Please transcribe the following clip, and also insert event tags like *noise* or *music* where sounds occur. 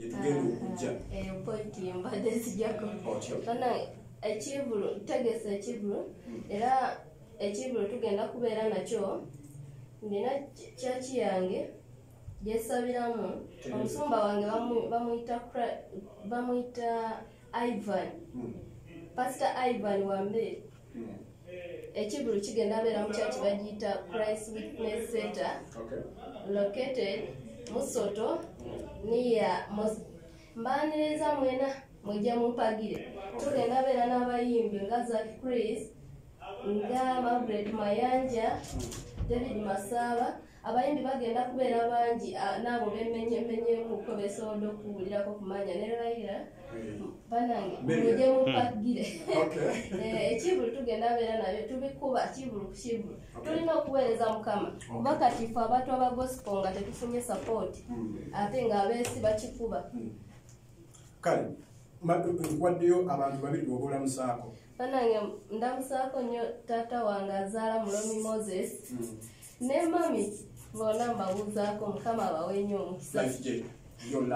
yetugenda okujja. pointi mbadde *laughs* zijjako otyo bana ekivulu tegesa ekivulu era ekivulu tugenda kubeera nakyo. Nina kyaki yange gyesabiramu. Omusumba wange bamu- bamuyita ivan. Mm, pasita ivan wambere mm, ekivulu kigenda beera mu kyaki bagiyita christ witness center. Okay. located musoto niya mbaniriza mwena mujja mumpagire tugenda beera n'abayimbi nga zak chris nga margaret mayanja david masaba. Abayimbi bagenda kubeera bangi ah, naabo bemenyemenyemuko besobodde okuwulirako kumanya ne raira banange Miriam. mujje mumpagire Okay. *laughs* Eh, tugenda beera nabyo tubikuba kivulu ku kivulu tulina okuweereza mukama. Kuba kati ife abantu aba gospel nga tetufunye sapooti Mm. ate ng'abeesi bakikuba kale ma- nkwaddeyo abantu babiri bobulamusaako banange ndamusaako nnyo taata wange azaala mulomi moses. Ne mami bonna mbabuuzaako mukama abawe nnyo omukisa